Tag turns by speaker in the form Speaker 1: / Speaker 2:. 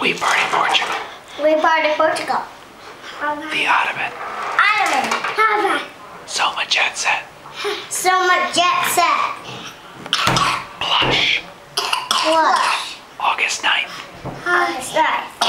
Speaker 1: We party Portugal.
Speaker 2: We party Portugal.
Speaker 1: The Ottoman.
Speaker 2: Ottoman. Ottoman.
Speaker 1: much Jet Set.
Speaker 2: So much jet set.
Speaker 1: Plush.
Speaker 2: Plush.
Speaker 1: August 9th.
Speaker 2: August 9th.